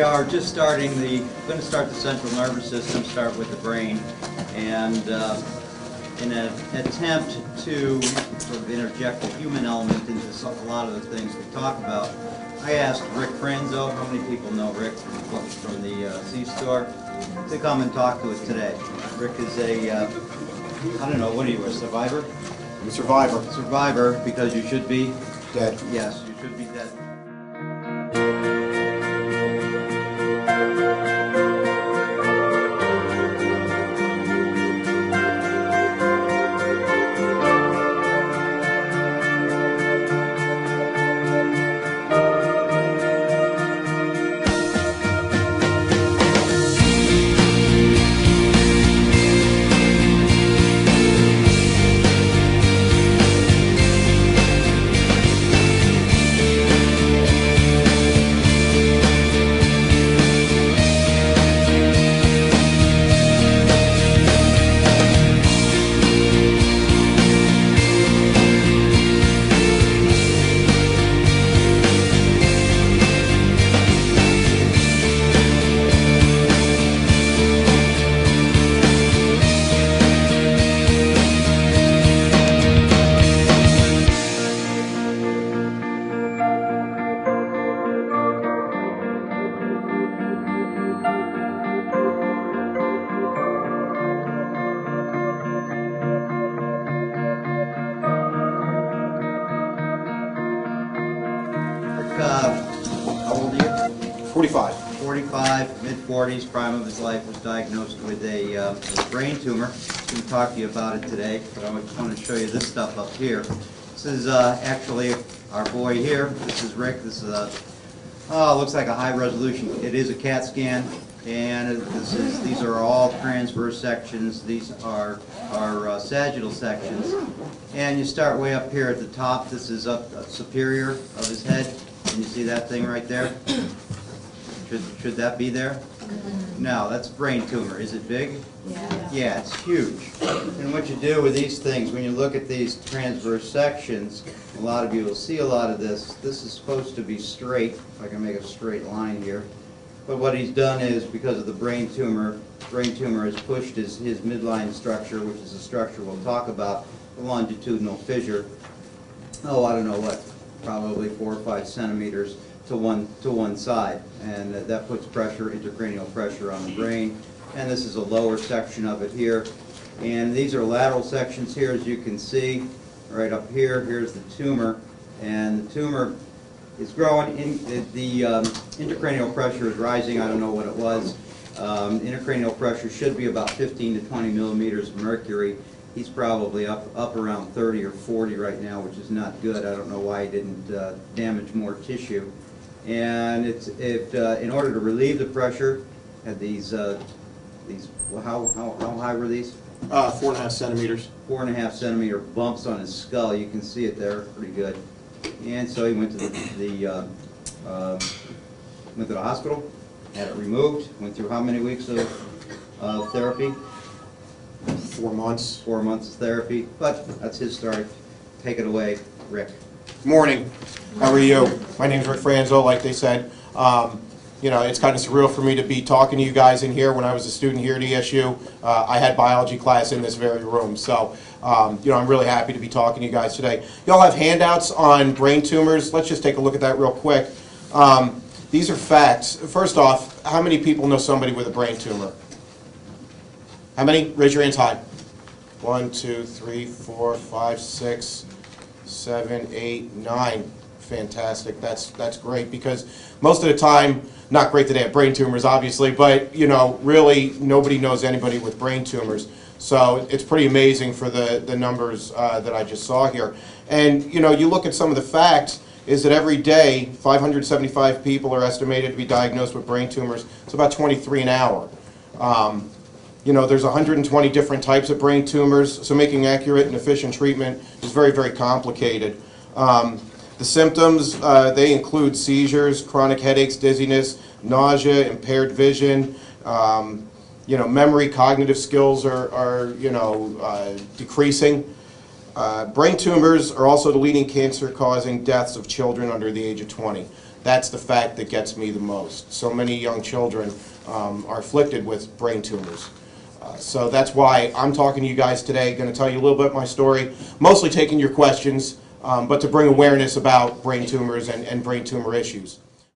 are just starting the, going to start the central nervous system, start with the brain, and uh, in an attempt to sort of interject a human element into a lot of the things we talk about, I asked Rick Franzo, how many people know Rick from from the uh, C-Store, to come and talk to us today. Rick is a, uh, I don't know, what are you, a survivor? I'm a survivor. Survivor, because you should be, Dead. yes, you should be dead. Uh, how old are you? 45. 45, mid-40s, prime of his life, was diagnosed with a uh, brain tumor. Going to talk to you about it today, but I just want to show you this stuff up here. This is uh, actually our boy here. This is Rick. This is a, oh, looks like a high-resolution. It is a CAT scan, and this is, these are all transverse sections. These are our uh, sagittal sections. And you start way up here at the top. This is up superior of his head. Can you see that thing right there? Should, should that be there? No, that's brain tumor. Is it big? Yeah. Yeah, it's huge. And what you do with these things, when you look at these transverse sections, a lot of you will see a lot of this. This is supposed to be straight, if I can make a straight line here. But what he's done is, because of the brain tumor, brain tumor has pushed his, his midline structure, which is a structure we'll talk about, the longitudinal fissure, oh, I don't know what, probably four or five centimeters to one, to one side. And that- puts pressure, intracranial pressure on the brain. And this is a lower section of it here. And these are lateral sections here, as you can see, right up here. Here's the tumor. And the tumor is growing, in, the- the um, intracranial pressure is rising, I don't know what it was. Um, Intracranial pressure should be about 15 to 20 millimeters of mercury. He's probably up, up around 30 or 40 right now, which is not good. I don't know why he didn't uh, damage more tissue. And it's, it, uh, in order to relieve the pressure, had these, uh, these, well, how, how, how high were these? Uh, four and a half centimeters. four and a half centimeter bumps on his skull. You can see it there, pretty good. And so he went to the, the, uh, um, went to the hospital, had it removed, went through how many weeks of, of therapy? Four months. Four months of therapy, but that's his story. Take it away, Rick. Morning. How are you? My name is Rick Franzo, like they said. Um, you know, it's kind of surreal for me to be talking to you guys in here. When I was a student here at ESU, uh, I had biology class in this very room. So, um, you know, I'm really happy to be talking to you guys today. Y'all have handouts on brain tumors. Let's just take a look at that real quick. Um, these are facts. First off, how many people know somebody with a brain tumor? How many? Raise your hands high. One, two, three, four, five, six, seven, eight, nine. Fantastic. That's that's great because most of the time, not great that they have brain tumors, obviously, but you know, really nobody knows anybody with brain tumors. So it's pretty amazing for the the numbers uh, that I just saw here. And you know, you look at some of the facts. Is that every day 575 people are estimated to be diagnosed with brain tumors? It's about 23 an hour. Um, you know, there's 120 different types of brain tumors, so making accurate and efficient treatment is very, very complicated. Um, the symptoms, uh, they include seizures, chronic headaches, dizziness, nausea, impaired vision, um, you know, memory, cognitive skills are, are you know, uh, decreasing. Uh, brain tumors are also the leading cancer causing deaths of children under the age of 20. That's the fact that gets me the most. So many young children um, are afflicted with brain tumors. Uh, So that's why I'm talking to you guys today, going to tell you a little bit of my story, mostly taking your questions, um, but to bring awareness about brain tumors and and brain tumor issues.